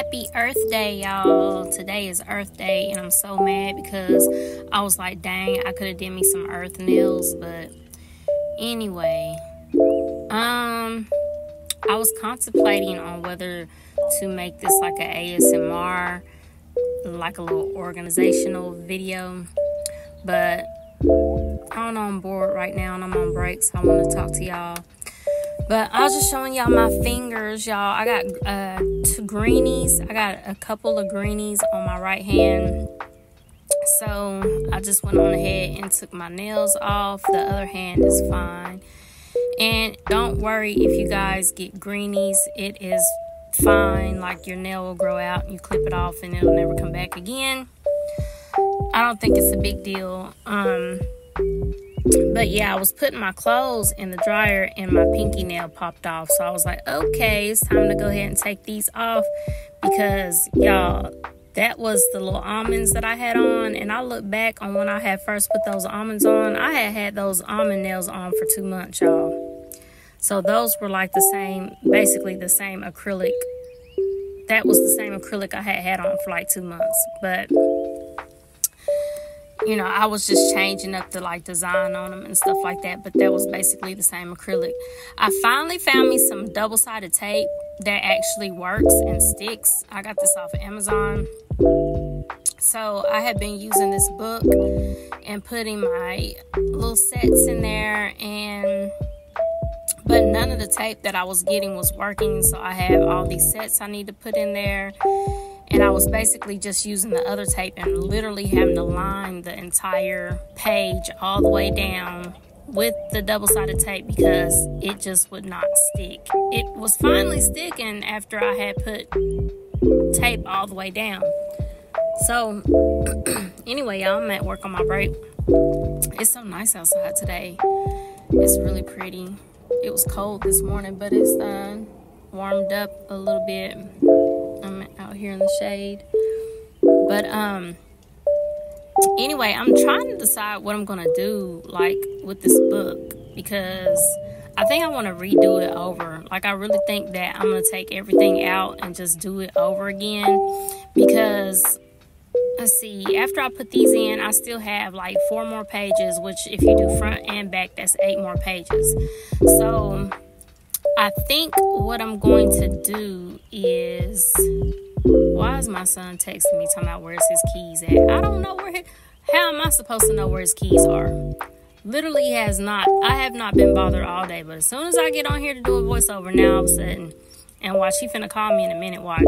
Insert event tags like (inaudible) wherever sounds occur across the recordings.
Happy Earth Day, y'all. Today is Earth Day, and I'm so mad because I was like, dang, I could have did me some earth nails, but anyway. Um, I was contemplating on whether to make this like a ASMR, like a little organizational video, but I'm bored right now and I'm on break, so I want to talk to y'all. But I was just showing y'all my fingers, y'all. I got uh, greenies. I got a couple of greenies on my right hand. So I just went on ahead and took my nails off. The other hand is fine. And don't worry if you guys get greenies. It is fine. Like your nail will grow out. and You clip it off and it'll never come back again. I don't think it's a big deal. Um, but yeah, I was putting my clothes in the dryer and my pinky nail popped off. So I was like, okay, it's time to go ahead and take these off because y'all, that was the little almonds that I had on. And I look back on when I had first put those almonds on. I had had those almond nails on for two months, y'all. So those were like the same, basically the same acrylic. That was the same acrylic I had had on for like two months. But you know, I was just changing up the like design on them and stuff like that, but that was basically the same acrylic. I finally found me some double sided tape that actually works and sticks. I got this off of Amazon. So I have been using this book and putting my little sets in there and but none of the tape that I was getting was working so I have all these sets I need to put in there and I was basically just using the other tape and literally having to line the entire page all the way down with the double-sided tape because it just would not stick. It was finally sticking after I had put tape all the way down. So (clears throat) anyway, y'all, I'm at work on my break. It's so nice outside today. It's really pretty. It was cold this morning, but it's uh, warmed up a little bit. Here in the shade. But um anyway, I'm trying to decide what I'm to do like with this book because I think I want to redo it over. Like I really think that I'm to take everything out and just do it over again because let's see, after I put these in, I still have like four more pages, which if you do front and back, that's eight more pages. So I think what I'm going to do is. Why is my son texting me talking about where's his keys at? I don't know where. He, how am I supposed to know where his keys are? Literally has not. I have not been bothered all day, but as soon as I get on here to do a voiceover, now all of a sudden, and watch, he finna call me in a minute. Watch.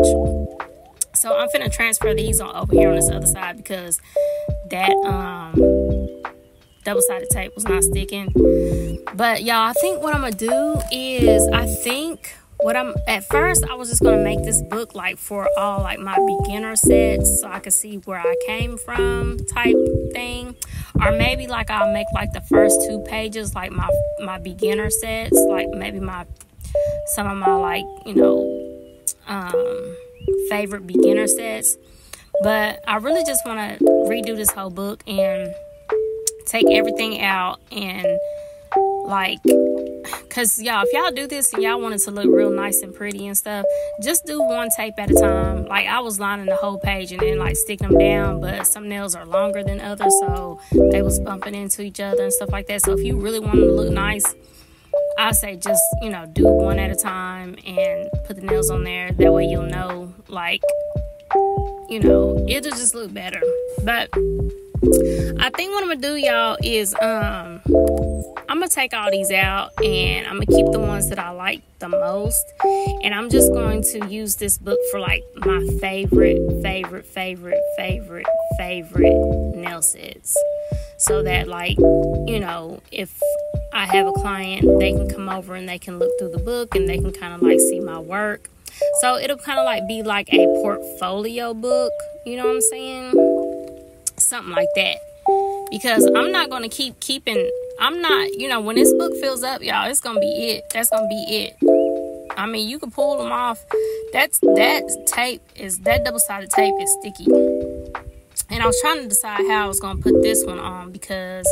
So I'm finna transfer these on over here on this other side because that um double-sided tape was not sticking. But y'all, I think what I'm gonna do is I think what I'm at first I was just gonna make this book like for all like my beginner sets so I could see where I came from type thing. Or maybe like I'll make like the first two pages like my my beginner sets, like maybe my some of my like, you know, um favorite beginner sets. But I really just wanna redo this whole book and take everything out and like because y'all if y'all do this and y'all want it to look real nice and pretty and stuff just do one tape at a time. Like i was lining the whole page and then like sticking them down but some nails are longer than others so they was bumping into each other and stuff like that. So if you really want them to look nice i say just you know do one at a time and put the nails on there. That way you'll know like you know it'll just look better. But I think what I'm gonna do, y'all, is um gonna take all these out and I'm gonna keep the ones that I like the most. And I'm just going to use this book for like my favorite, favorite, favorite, favorite, favorite nail sets. So that like, you know, if I have a client, they can come over and they can look through the book and they can kind of like see my work. So it'll kind of like be like a portfolio book, you know what I'm saying? something like that because I'm not going to keep keeping I'm not, you know, when this book fills up, y'all, it's to be it. That's to be it. I mean, you can pull them off. That's that tape is that double-sided tape is sticky. And I was trying to decide how I was to put this one on because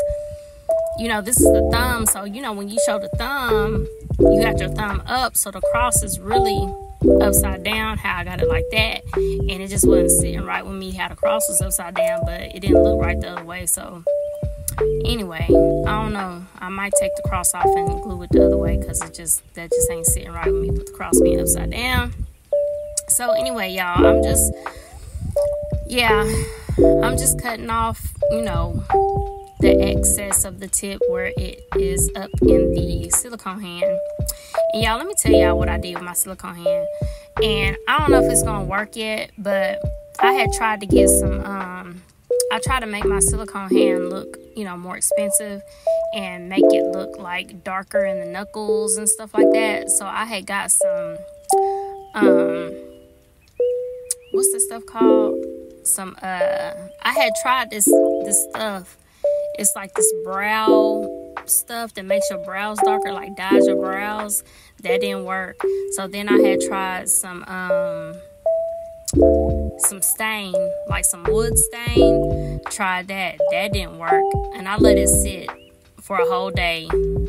you know, this is the thumb, so you know when you show the thumb, you got your thumb up, so the cross is really upside down, how I got it like that, and it just wasn't sitting right with me how the cross was upside down, but it didn't look right the other way. So anyway, I don't know. I might take the cross off and glue it the other way because it just that just ain't sitting right with me with the cross being upside down. So anyway, y'all, I'm just yeah, I'm just cutting off, you know, the excess of the tip where it is up in the silicone hand. And y'all, let me tell y'all what I did with my silicone hand. And I don't know if it's gonna work yet, but I had tried to get some um I try to make my silicone hand look, you know, more expensive and make it look like darker in the knuckles and stuff like that. So I had got some um what's this stuff called? Some uh I had tried this this stuff it's like this brow stuff that makes your brows darker, like dyes your brows. That didn't work. So then I had tried some um some stain, like some wood stain. Tried that. That didn't work. And I let it sit for a whole day.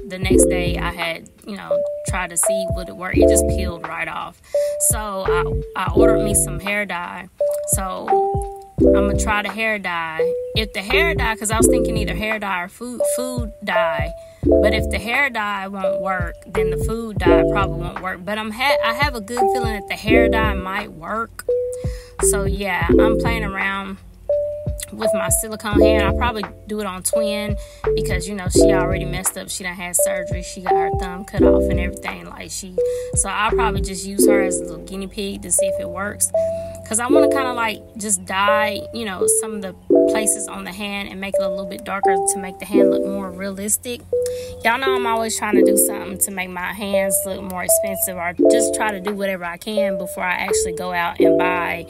The next day I had, you know, tried to see would it work. It just peeled right off. So I, I ordered me some hair dye. So I'm gonna try the hair dye. If the hair dye, because I was thinking either hair dye or food food dye, but if the hair dye won't work, then the food dye probably won't work. But I'm ha- I have a good feeling that the hair dye might work. So yeah, I'm playing around with my silicone hand. I'll probably do it on twin because you know she already messed up. She done had surgery. She got her thumb cut off and everything. Like she, so I'll probably just use her as a little guinea pig to see if it works because I want to kind of like just dye, you know, some of the places on the hand and make it a little bit darker to make the hand look more realistic. Y'all know I'm always trying to do something to make my hands look more expensive or just try to do whatever I can before I actually go out and buy,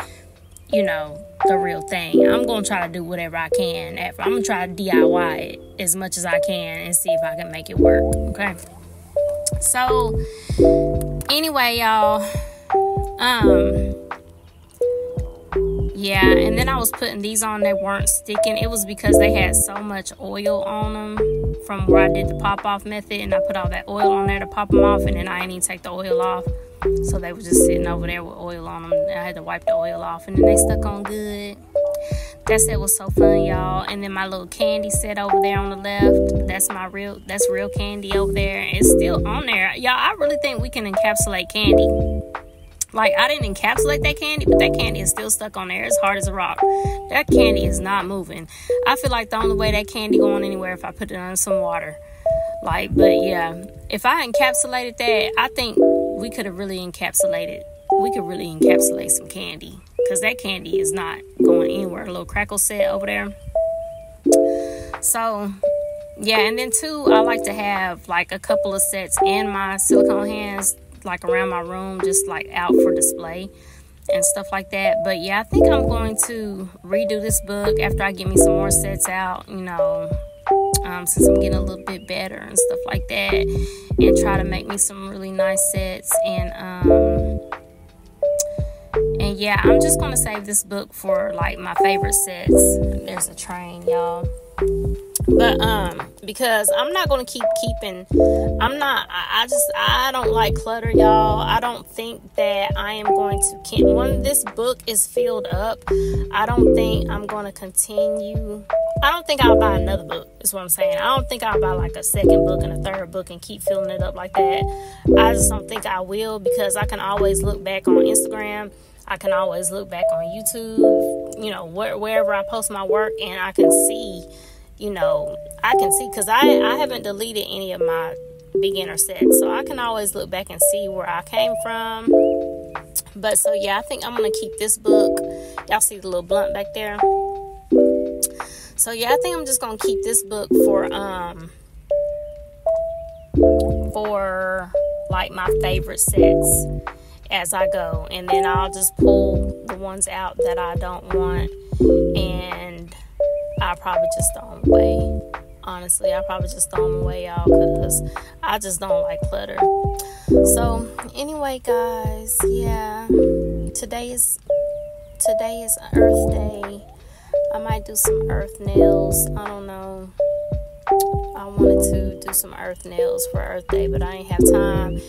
you know, the real thing. I'm going to try to do whatever I can. I'm going to try to DIY it as much as I can and see if I can make it work. Okay. So, anyway, y'all, um, yeah and then i was putting these on they weren't sticking. It was because they had so much oil on them from where i did the pop off method and i put all that oil on there to pop them off and then i didn't even take the oil off. So they were just sitting over there with oil on them i had to wipe the oil off and then they stuck on good. That set was so fun y'all. And then my little candy set over there on the left that's my real that's real candy over there it's still on there. Y'all i really think we can encapsulate candy like I didn't encapsulate that candy, but that candy is still stuck on there as hard as a rock. That candy is not moving. I feel like the only way that candy going anywhere if I put it under some water. Like, but yeah, if I encapsulated that, I think we could have really encapsulated. We could really encapsulate some candy because that candy is not going anywhere. A little crackle set over there. So yeah, and then two, I like to have like a couple of sets in my silicone hands like around my room, just like out for display and stuff like that. But yeah, I think I'm going to redo this book after I get me some more sets out, you know, um, since I'm getting a little bit better and stuff like that, and try to make me some really nice sets. And, um, yeah, I'm just to save this book for like my favorite sets. There's a train, y'all. But um because i'm not gonna keep keeping i'm not I, I, just i don't like clutter y'all. I don't think that i am going to can when this book is filled up i don't think i'm gonna continue i don't think i'll buy another book is what i'm saying. I don't think i'll buy like a second book and a third book and keep filling it up like that. I just don't think i will because i can always look back on instagram I can always look back on YouTube, you know, where, wherever I post my work, and I can see you know, I can see because I, I haven't deleted any of my beginner sets. So I can always look back and see where I came from. But so yeah, I think I'm gonna keep this book. Y'all see the little blunt back there. So yeah, I think I'm just gonna keep this book for um for like my favorite sets as I go, and then I'll just pull the ones out that I don't want and I probably just throw them away. Honestly, I probably just throw them away, y'all, because I just don't like clutter. So, anyway, guys, yeah, today is today is Earth Day. I might do some earth nails. I don't know. I wanted to do some earth nails for Earth Day, but I ain't have time.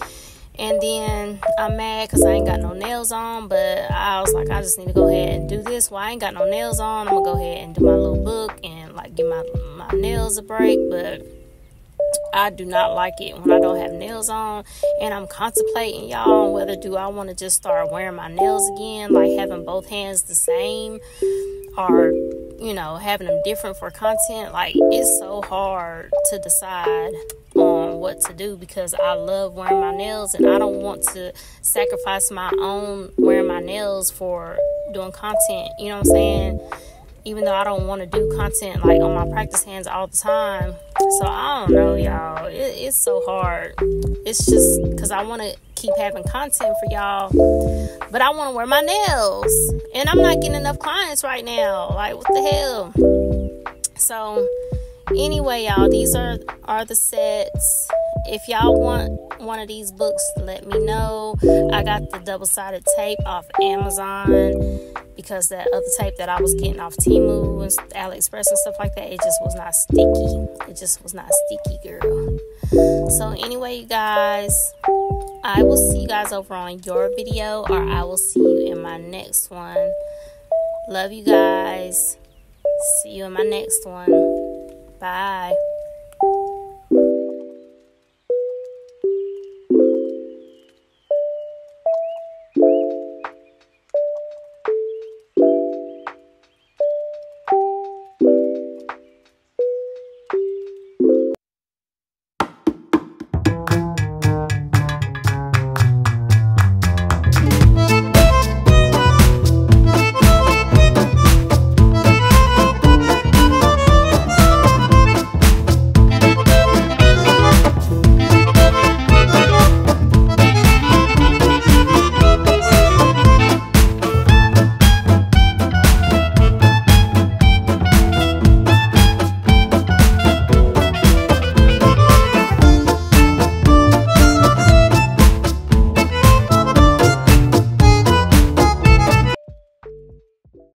And then I'm mad because I ain't got no nails on, but I was like, I just need to go ahead and do this. Well, I ain't got no nails on. I'm gonna go ahead and do my little book and like give my my nails a break, but I do not like it when I don't have nails on and I'm contemplating y'all whether do I want to just start wearing my nails again like having both hands the same or you know having them different for content like it's so hard to decide on what to do because I love wearing my nails and I don't want to sacrifice my own wearing my nails for doing content you know what I'm saying even though I don't want to do content like on my practice hands all the time. So I don't know, y'all. It, it's so hard. It's just because I want to keep having content for y'all, but I want to wear my nails, and I'm not getting enough clients right now. Like, what the hell? So, anyway, y'all, these are are the sets. If y'all want one of these books, let me know. I got the double sided tape off Amazon because that other tape that I was getting off Temu and AliExpress and stuff like that, it just was not sticky. It just was not sticky, girl. So, anyway, you guys, I will see you guys over on your video, or I will see you in my next one. Love you guys. See you in my next one. Bye.